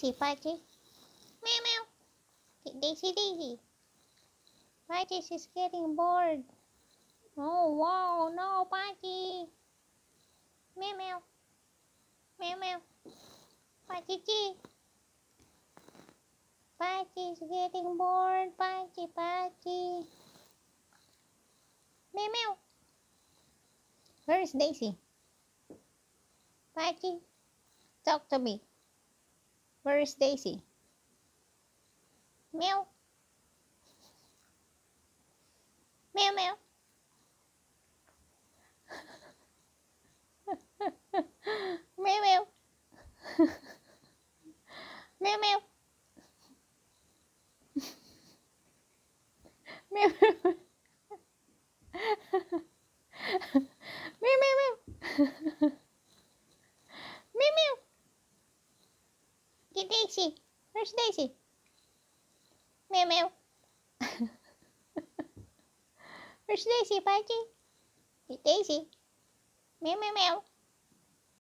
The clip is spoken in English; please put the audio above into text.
Daisy, Pachi. Meow meow. Daisy, Daisy. Pachi is getting bored. Oh wow, no, Pachi. Meow meow. Meow meow. Pachi Chi. Pachi is getting bored. Pachi, Pachi. Meow meow. Where is Daisy? Pachi, talk to me. Where is Daisy? Meow. Meow meow. meow meow. meow meow meow. meow meow meow. meow meow. Get Daisy. Where's Daisy? Meow meow. Where's Daisy, Pachi? Get Daisy. Meow meow meow.